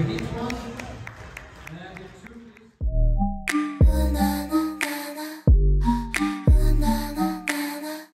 and i get two